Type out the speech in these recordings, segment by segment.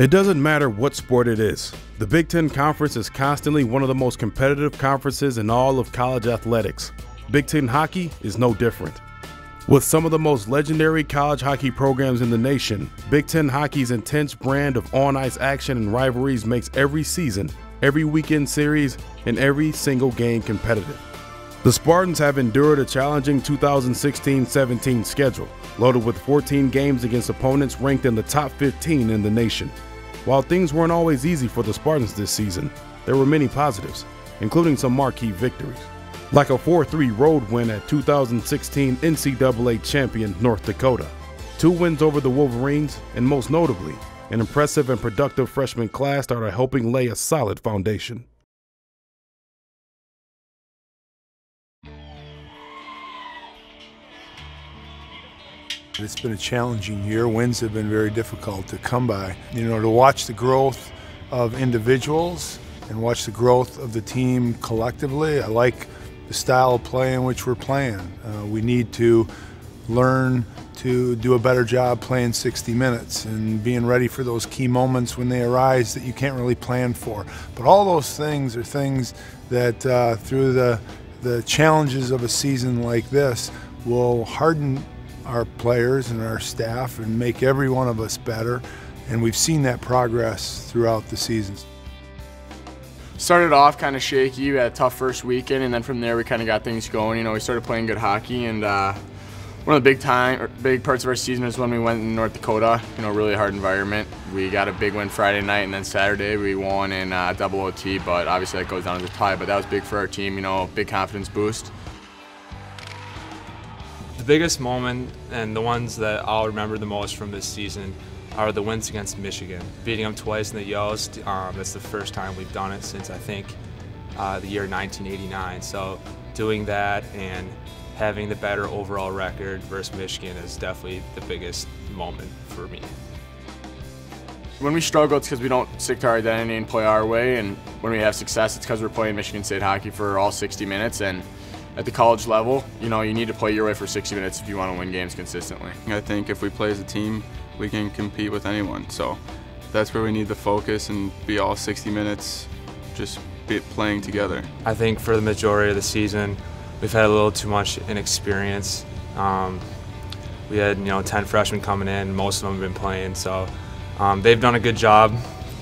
It doesn't matter what sport it is. The Big Ten Conference is constantly one of the most competitive conferences in all of college athletics. Big Ten hockey is no different. With some of the most legendary college hockey programs in the nation, Big Ten hockey's intense brand of on ice action and rivalries makes every season, every weekend series, and every single game competitive. The Spartans have endured a challenging 2016 17 schedule, loaded with 14 games against opponents ranked in the top 15 in the nation. While things weren't always easy for the Spartans this season, there were many positives, including some marquee victories. Like a 4 3 road win at 2016 NCAA champion North Dakota, two wins over the Wolverines, and most notably, an impressive and productive freshman class that are helping lay a solid foundation. It's been a challenging year. Wins have been very difficult to come by. You know, to watch the growth of individuals and watch the growth of the team collectively, I like the style of play in which we're playing. Uh, we need to learn to do a better job playing 60 minutes and being ready for those key moments when they arise that you can't really plan for. But all those things are things that uh, through the, the challenges of a season like this will harden our players and our staff and make every one of us better. And we've seen that progress throughout the seasons. Started off kind of shaky. We had a tough first weekend, and then from there we kind of got things going. You know, we started playing good hockey, and uh, one of the big time, big parts of our season is when we went in North Dakota. You know, really hard environment. We got a big win Friday night, and then Saturday we won in uh, double OT. But obviously that goes down to the tie. But that was big for our team. You know, big confidence boost. Biggest moment and the ones that I'll remember the most from this season are the wins against Michigan. Beating them twice in the Yost, um, that's the first time we've done it since I think uh, the year 1989. So doing that and having the better overall record versus Michigan is definitely the biggest moment for me. When we struggle, it's because we don't stick to our identity and play our way. And when we have success, it's because we're playing Michigan State hockey for all 60 minutes. And at the college level, you know, you need to play your way for 60 minutes if you want to win games consistently. I think if we play as a team, we can compete with anyone. So that's where we need to focus and be all 60 minutes just be playing together. I think for the majority of the season, we've had a little too much inexperience. Um, we had, you know, 10 freshmen coming in, most of them have been playing, so um, they've done a good job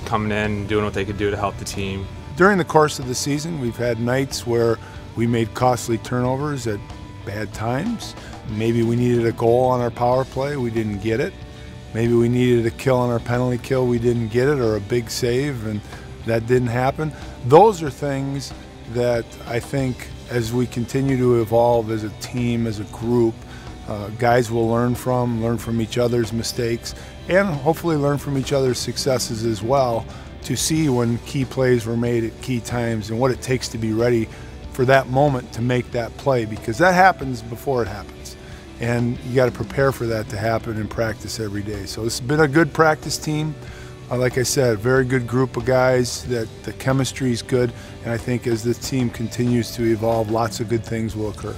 coming in and doing what they could do to help the team. During the course of the season, we've had nights where we made costly turnovers at bad times. Maybe we needed a goal on our power play, we didn't get it. Maybe we needed a kill on our penalty kill, we didn't get it, or a big save, and that didn't happen. Those are things that I think as we continue to evolve as a team, as a group, uh, guys will learn from, learn from each other's mistakes, and hopefully learn from each other's successes as well to see when key plays were made at key times and what it takes to be ready for that moment to make that play because that happens before it happens. And you got to prepare for that to happen and practice every day. So it's been a good practice team. Uh, like I said, a very good group of guys that the chemistry is good. And I think as this team continues to evolve, lots of good things will occur.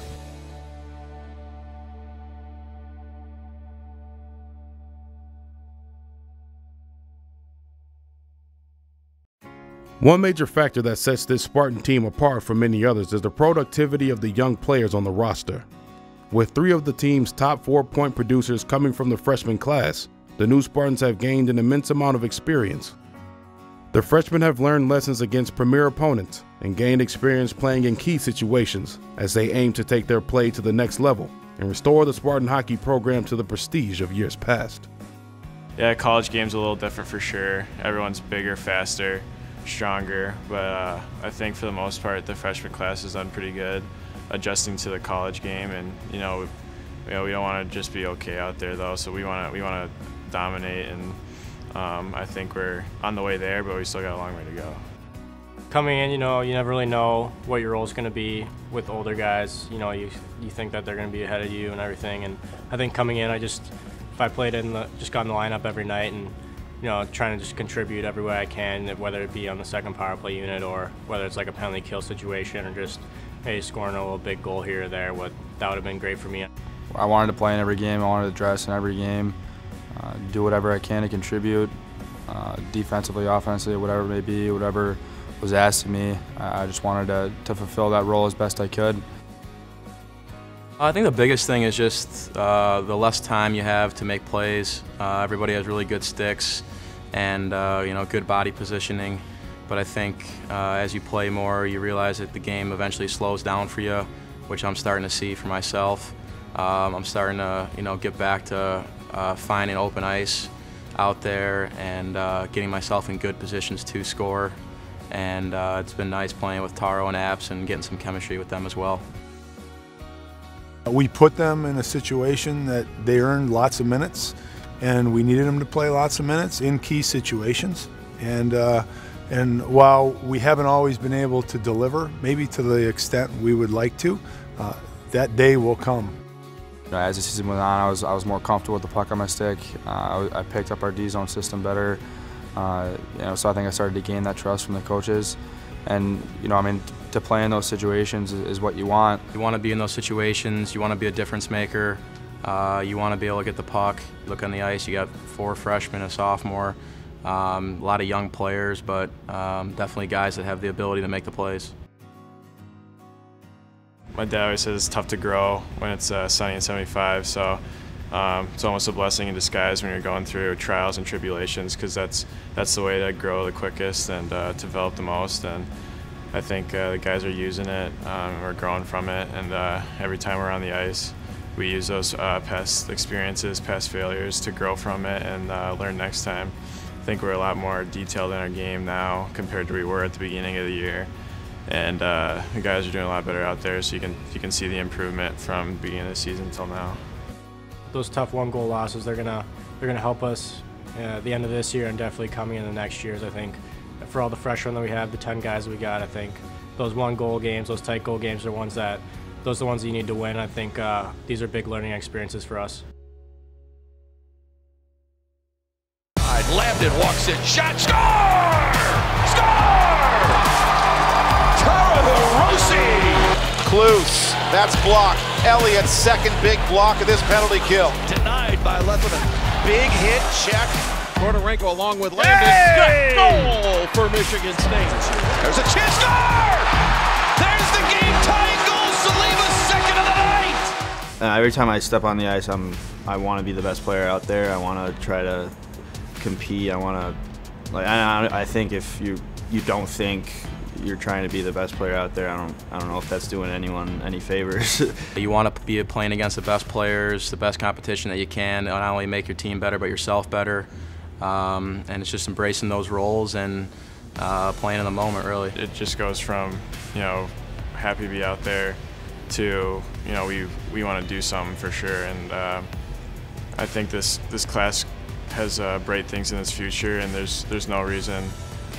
One major factor that sets this Spartan team apart from many others is the productivity of the young players on the roster. With three of the team's top four point producers coming from the freshman class, the new Spartans have gained an immense amount of experience. The freshmen have learned lessons against premier opponents and gained experience playing in key situations as they aim to take their play to the next level and restore the Spartan hockey program to the prestige of years past. Yeah, college game's a little different for sure. Everyone's bigger, faster stronger. But uh, I think for the most part, the freshman class has done pretty good adjusting to the college game, and you know, you know we don't want to just be okay out there though. So we want to we want to dominate, and um, I think we're on the way there, but we still got a long way to go. Coming in, you know, you never really know what your role is going to be with older guys. You know, you you think that they're going to be ahead of you and everything, and I think coming in, I just if I played in the just got in the lineup every night and you know, trying to just contribute every way I can, whether it be on the second power play unit or whether it's like a penalty kill situation or just, hey, scoring a little big goal here or there. What that would have been great for me. I wanted to play in every game. I wanted to dress in every game, uh, do whatever I can to contribute. uh, defensively, offensively, whatever it may be, whatever was asked of me. I just wanted to, to fulfill that role as best I could. I think the biggest thing is just uh, the less time you have to make plays. Uh, everybody has really good sticks and uh, you know good body positioning. But I think uh, as you play more, you realize that the game eventually slows down for you, which I'm starting to see for myself. Um, I'm starting to you know get back to uh, finding open ice out there and uh, getting myself in good positions to score. And it's been nice playing with Taro and Apps and getting some chemistry with them as well. We put them in a situation that they earned lots of minutes, and we needed them to play lots of minutes in key situations. And uh, and while we haven't always been able to deliver, maybe to the extent we would like to, uh, that day will come. As the season went on, I was I was more comfortable with the puck on my stick. Uh, I, I, picked up our D zone system better. Uh, you know, so I think I started to gain that trust from the coaches. And you know, I mean, to play in those situations is, is what you want. You want to be in those situations. You want to be a difference maker. Uh, you want to be able to get the puck. Look on the ice. You got four freshmen, a sophomore, um, a lot of young players, but um, definitely guys that have the ability to make the plays. My dad always says it's tough to grow when it's uh, sunny and 75, so um, it's almost a blessing in disguise when you're going through trials and tribulations because that's that's the way to grow the quickest and uh, develop the most. And I think uh, the guys are using it. Um, we're growing from it, and uh, every time we're on the ice, we use those uh, past experiences, past failures to grow from it and uh, learn next time. I think we're a lot more detailed in our game now compared to we were at the beginning of the year and uh, the guys are doing a lot better out there. So you can you can see the improvement from the beginning of the season until now those tough one goal losses, they're gonna they're gonna help us uh, at the end of this year and definitely coming in the next years. I think for all the freshmen that we have, the 10 guys we got, I think those one goal games, those tight goal games are ones that those are the ones that you need to win. I think uh, these are big learning experiences for us. Lambdin walks in, shot, score! Score! Taro Hirose! Kloos, that's blocked. Elliott's second big block of this penalty kill. Denied by Lethemon. Big hit check. Khodorenko along with Lambdin. Hey! Goal for Michigan State. There's a chance. Score! There's the game-tying goal. Saliba second of the night. Uh, every time I step on the ice, I'm I want to be the best player out there. I want to try to compete. I want to like I, I think if you you don't think you're trying to be the best player out there. I don't I don't know if that's doing anyone any favors. you want to be playing against the best players, the best competition that you can, not only make your team better but yourself better. Um, and it's just embracing those roles and uh, playing in the moment really. It just goes from you know happy to be out there to you know we we want to do something for sure and uh, I think this this class has uh, bright things in its future and there's there's no reason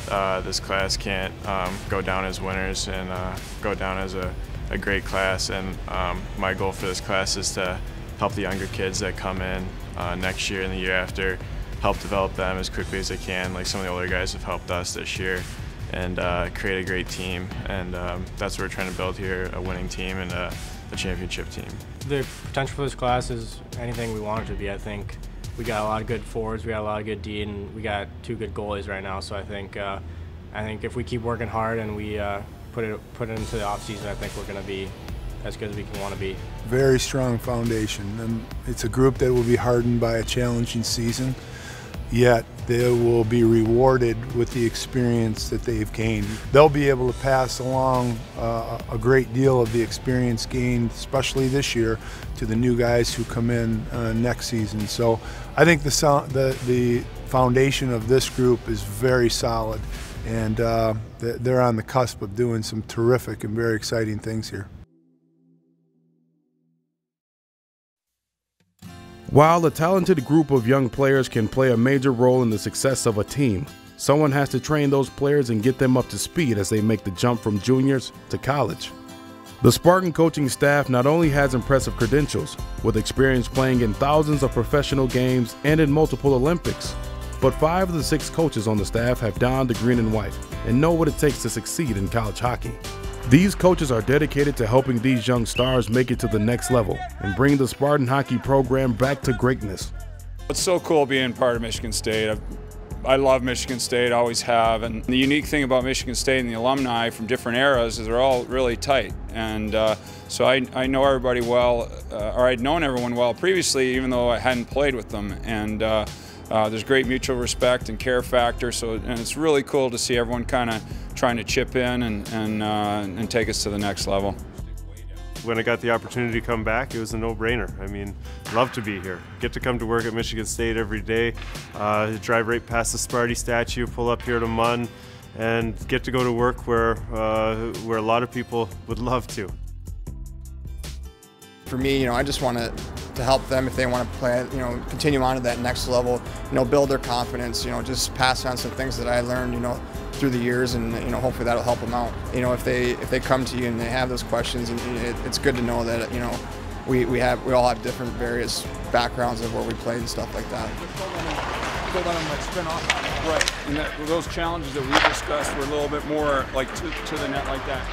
uh, this class can't um, go down as winners and uh, go down as a, a great class. And um, my goal for this class is to help the younger kids that come in uh, next year and the year after, help develop them as quickly as I can, like some of the older guys have helped us this year, and uh, create a great team. And um, that's what we're trying to build here, a winning team and a, a championship team. The potential for this class is anything we want it to be, I think we got a lot of good forwards, we got a lot of good D, and we got two good goalies right now. So I think uh, I think if we keep working hard and we uh, put it put it into the off season, I think we're going to be as good as we can want to be. Very strong foundation, and it's a group that will be hardened by a challenging season yet they will be rewarded with the experience that they've gained. They'll be able to pass along uh, a great deal of the experience gained, especially this year, to the new guys who come in uh, next season. So I think the, the, the foundation of this group is very solid, and uh, they're on the cusp of doing some terrific and very exciting things here. While a talented group of young players can play a major role in the success of a team, someone has to train those players and get them up to speed as they make the jump from juniors to college. The Spartan coaching staff not only has impressive credentials, with experience playing in thousands of professional games and in multiple Olympics, but five of the six coaches on the staff have donned the green and white and know what it takes to succeed in college hockey. These coaches are dedicated to helping these young stars make it to the next level and bring the Spartan hockey program back to greatness. It's so cool being part of Michigan State. I've I love Michigan State, always have. And the unique thing about Michigan State and the alumni from different eras is they're all really tight. And uh, so I, I know everybody well, uh, or I'd known everyone well previously, even though I hadn't played with them. And uh, uh there's great mutual respect and care factor. So and it's really cool to see everyone kind of trying to chip in and, and, uh, and take us to the next level when I got the opportunity to come back, it was a no-brainer. I mean, love to be here. Get to come to work at Michigan State every day, uh, drive right past the Sparty statue, pull up here to Munn, and get to go to work where uh, where a lot of people would love to. For me, you know, I just want to to help them if they want to play, you know, continue on to that next level, you know, build their confidence, you know, just pass on some things that I learned, you know, through the years, and you know, hopefully that'll help them out. You know, if they if they come to you and they have those questions, and it, it's good to know that you know, we, we have we all have different various backgrounds of where we played and stuff like that. Go down and like spin off. Right, and that, those challenges that we discussed were a little bit more like to, to the net like that.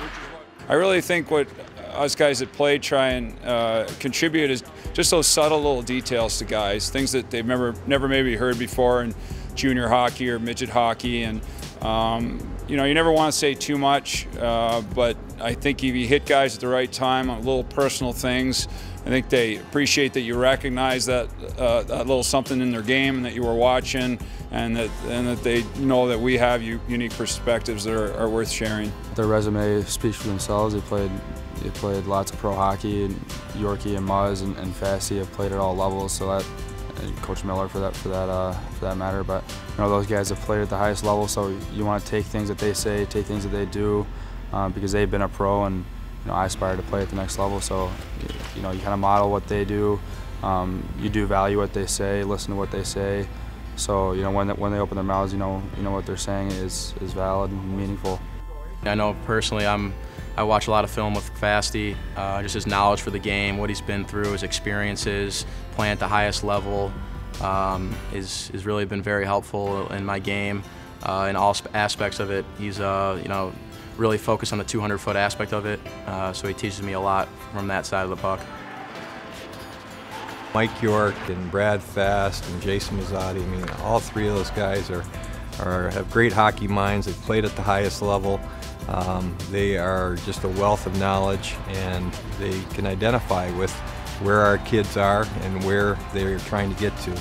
I really think what us guys that play try and uh, contribute is just those subtle little details to guys, things that they've never never maybe heard before in junior hockey or midget hockey, and um, you know, you never want to say too much, uh, but I think if you hit guys at the right time on little personal things, I think they appreciate that you recognize that, uh, that little something in their game and that you were watching, and that and that they know that we have unique perspectives that are, are worth sharing. Their resume speaks for themselves. They played they played lots of pro hockey, and Yorkie and Muzz and, and Fasty have played at all levels, so that Coach Miller for that for that uh, for that matter. But you know those guys have played at the highest level, so you want to take things that they say, take things that they do, um, because they've been a pro, and you know I aspire to play at the next level. So you know you kind of model what they do, um, you do value what they say, listen to what they say. So you know when when they open their mouths, you know you know what they're saying is is valid and meaningful. I know personally I'm I watch a lot of film with Fasty, uh, just his knowledge for the game, what he's been through, his experiences, playing at the highest level, um, is, is really been very helpful in my game uh, in all aspects of it. He's, uh, you know, really focused on the 200 foot aspect of it, uh, so he teaches me a lot from that side of the puck. Mike York and Brad Fast and Jason Muzzatti, I mean, all three of those guys are, are have great hockey minds. They've played at the highest level. Um, they are just a wealth of knowledge and they can identify with where our kids are and where they're trying to get to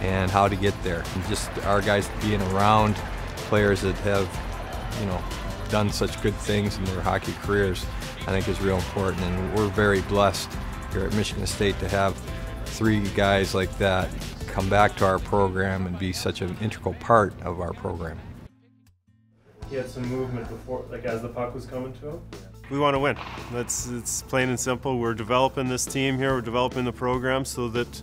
and how to get there. And just our guys being around players that have, you know, done such good things in their hockey careers, I think is real important. And we're very blessed here at Michigan State to have three guys like that come back to our program and be such an integral part of our program he had some movement before, like as the puck was coming to him. We want to win. That's it's plain and simple. We're developing this team here. We're developing the program so that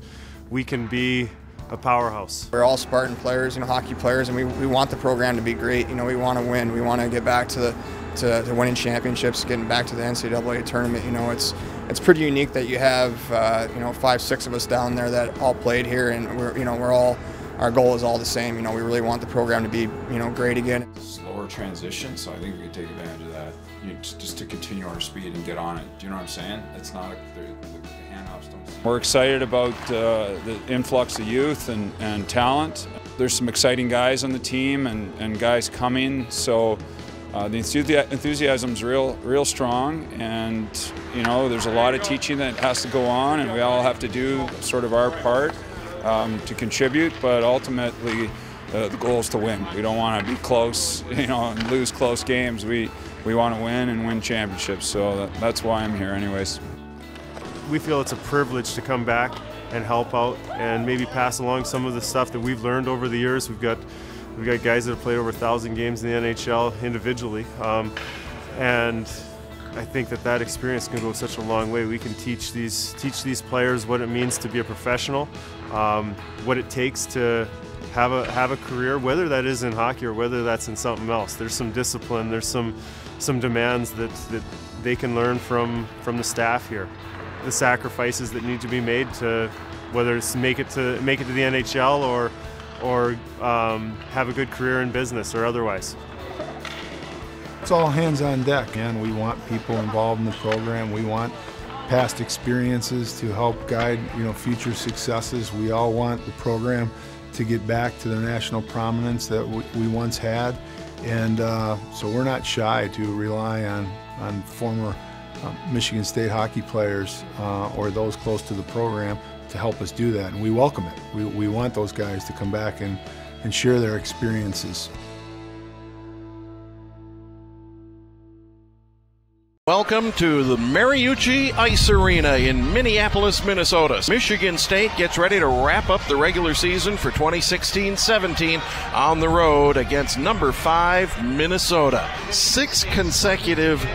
we can be a powerhouse. We're all Spartan players, you know, hockey players, and we, we want the program to be great. You know, we want to win. We want to get back to the to, to winning championships, getting back to the NCAA tournament. You know, it's it's pretty unique that you have uh, you know five, six of us down there that all played here, and we're you know we're all our goal is all the same. You know, we really want the program to be you know great again transition, so I think we can take advantage of that. You just to continue our speed and get on it. Do you know what I'm saying? It's not the, the, handoffs don't. We're excited about uh, the influx of youth and, and talent. There's some exciting guys on the team and, and guys coming, so uh, the enthusiasm is real, real strong, and you know there's a lot of teaching that has to go on, and we all have to do sort of our part um, to contribute. But ultimately, uh, the goal is to win. We don't want to be close, you know, and lose close games. We we want to win and win championships. So that, that's why I'm here, anyways. We feel it's a privilege to come back and help out and maybe pass along some of the stuff that we've learned over the years. We've got we've got guys that have played over a thousand games in the NHL individually, um, and I think that that experience can go such a long way. We can teach these teach these players what it means to be a professional, um, what it takes to have a have a career, whether that is in hockey or whether that's in something else. There's some discipline. There's some some demands that that they can learn from from the staff here. The sacrifices that need to be made to whether it's make it to make it to the NHL or or um, have a good career in business or otherwise. It's all hands on deck, and we want people involved in the program. We want past experiences to help guide you know future successes. We all want the program to get back to the national prominence that we, once had. And uh, so we're not shy to rely on, on former uh, Michigan State hockey players uh, or those close to the program to help us do that. And we welcome it. We, we want those guys to come back and, and share their experiences. Welcome to the Mariucci Ice Arena in Minneapolis, Minnesota. Michigan State gets ready to wrap up the regular season for 2016 17 on the road against number five Minnesota. Six consecutive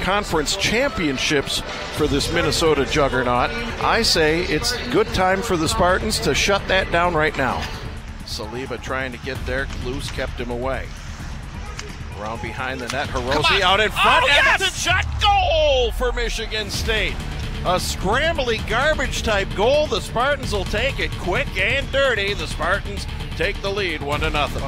conference championships for this Minnesota juggernaut. I say it's good time for the Spartans to shut that down right now. Saliba trying to get there. Kloos kept him away. Around behind the net, Hirose out in front. Oh, yes! Edmonton shot goal for Michigan State. A scrambly garbage type goal. The Spartans will take it quick and dirty. The Spartans take the lead one to nothing.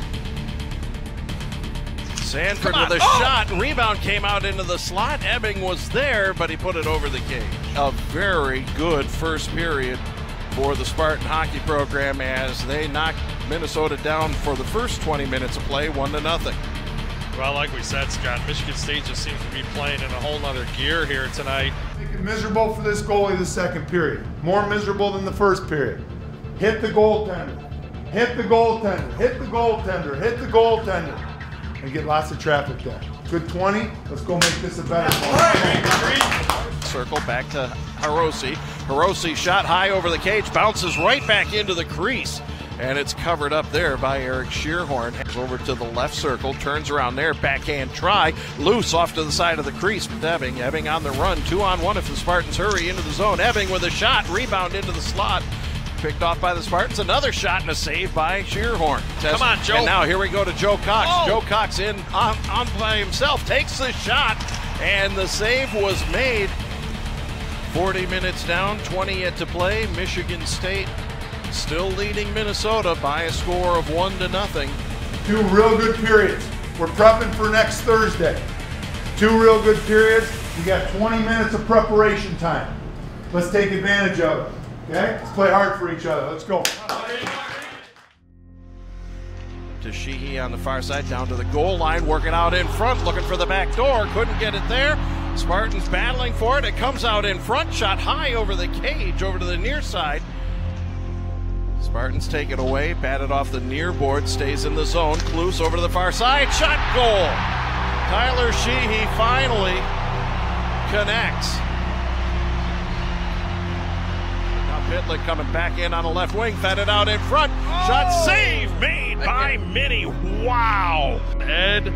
Sanford with a. Oh! shot. Rebound came out into the slot. Ebbing was there, but he put it over the cage. A very good first period for the Spartan hockey program as they knocked Minnesota down for the first 20 minutes of play, one to nothing. Well, like we said, Scott, Michigan State just seems to be playing in a whole nother gear here tonight. Make it miserable for this goalie the second period. More miserable than the first period. Hit the goaltender. Hit the goaltender. Hit the goaltender. Hit the goaltender. And get lots of traffic there. Good 20. Let's go make this a better ball. Circle back to Hirose. Hirose shot high over the cage, bounces right back into the crease. And it's covered up there by Eric Schierhorn. Over to the left circle, turns around there, backhand try, loose off to the side of the crease with Ebbing. Ebbing on the run, two on one if the Spartans hurry into the zone. Ebbing with a shot, rebound into the slot. Picked off by the Spartans. Another shot and a save by Schierhorn. Come on, Joe. And now here we go to Joe Cox. Oh. Joe Cox in on, on by himself, takes the shot, and the save was made. 40 minutes down, 20 yet to play. Michigan State still leading Minnesota by a score of one to nothing. Two real good periods. We're prepping for next Thursday. Two real good periods. We got 20 minutes of preparation time. Let's take advantage of it. Okay? Let's play hard for each other. Let's go. To Sheehy on the far side, down to the goal line, working out in front, looking for the back door, couldn't get it there. Spartans battling for it. It comes out in front, shot high over the cage, over to the near side. Spartans take it away, batted off the near board, stays in the zone. Kloos over to the far side, shot goal. Tyler Sheehy finally connects. Now Pitlick coming back in on the left wing, fed it out in front. Shot oh! save made by Minney. Wow. Ed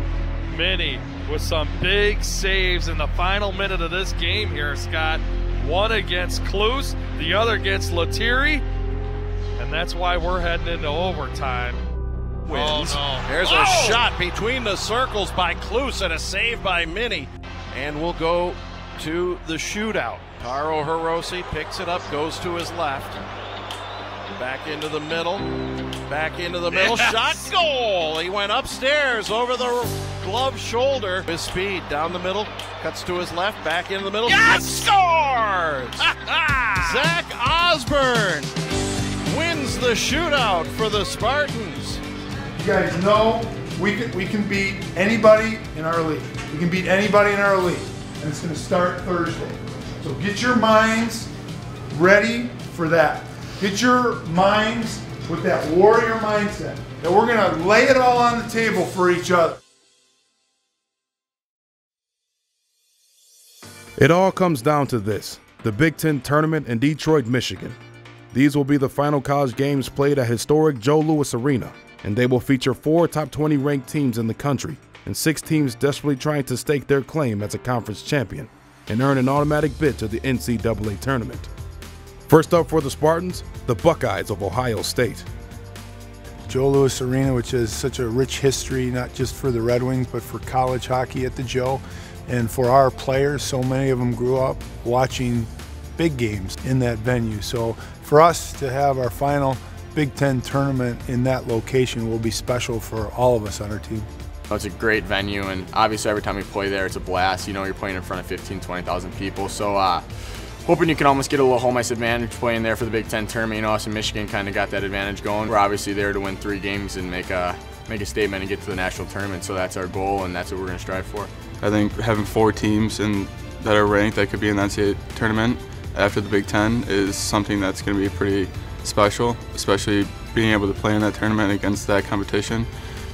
Minney with some big saves in the final minute of this game here, Scott. One against Kloos, the other against Lettieri, and that's why we're heading into overtime. wins. Oh, no. There's Oh! a shot between the circles by Kloos and a save by Minney. And we'll go to the shootout. Taro Hirose picks it up, goes to his left. Back into the middle. Back into the middle. Yes! Shot goal. He went upstairs over the glove shoulder. His speed down the middle. Cuts to his left. Back into the middle. Yes! Scores! Zach Osborne wins the shootout for the Spartans. You guys know we can, we can beat anybody in our league. We can beat anybody in our league. And it's going to start Thursday. So get your minds ready for that. Get your minds with that warrior mindset that we're going to lay it all on the table for each other. It all comes down to this the Big Ten tournament in Detroit, Michigan. These will be the final college games played at historic Joe Louis Arena, and they will feature four top 20 ranked teams in the country and six teams desperately trying to stake their claim as a conference champion and earn an automatic bid to the NCAA tournament. First up for the Spartans, the Buckeyes of Ohio State. Joe Louis Arena, which has such a rich history, not just for the Red Wings, but for college hockey at the Joe. And for our players, so many of them grew up watching big games in that venue. So for us to have our final Big Ten tournament in that location will be special for all of us on our team. Oh, It's a great venue, and obviously every time we play there, it's a blast. You know, you're playing in front of 15, 20,000 people. So uh, hoping you can almost get a little home ice advantage playing there for the Big Ten tournament. You know, us in Michigan kind of got that advantage going. We're obviously there to win three games and make a make a statement and get to the national tournament. So that's our goal, and that's what we're going to strive for. I think having four teams and that are ranked that could be in the NCAA tournament after the Big Ten is something that's going to be pretty special, especially being able to play in that tournament against that competition.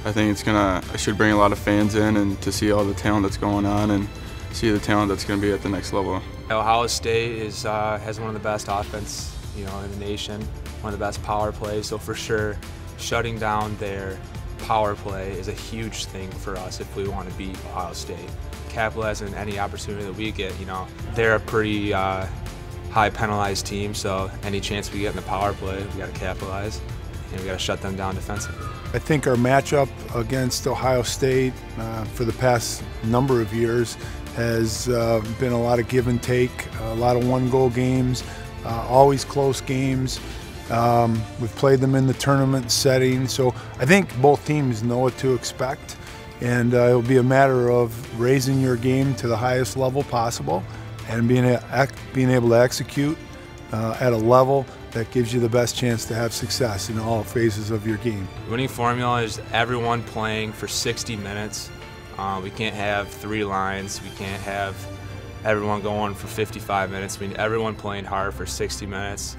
I think it's gonna it should bring a lot of fans in and to see all the talent that's going on and see the talent that's going to be at the next level. Ohio State is uh, has one of the best offense, you know, in the nation, one of the best power plays. So for sure, shutting down their power play is a huge thing for us if we want to beat Ohio State. Capitalizing any opportunity that we get, you know, they're a pretty uh, high penalized team, so any chance we get in the power play, we got to capitalize, and we got to shut them down defensively. I think our matchup against Ohio State uh, for the past number of years has uh, been a lot of give and take, a lot of one-goal games, uh, always close games. Um, we've played them in the tournament setting, so I think both teams know what to expect, and uh, it'll be a matter of raising your game to the highest level possible and being, a, being able to execute uh, at a level that gives you the best chance to have success in all phases of your game. Winning formula is everyone playing for 60 minutes. Uh, we can't have three lines. We can't have everyone going for 55 minutes. We need everyone playing hard for 60 minutes,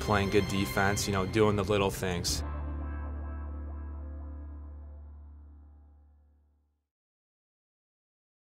playing good defense, you know, doing the little things.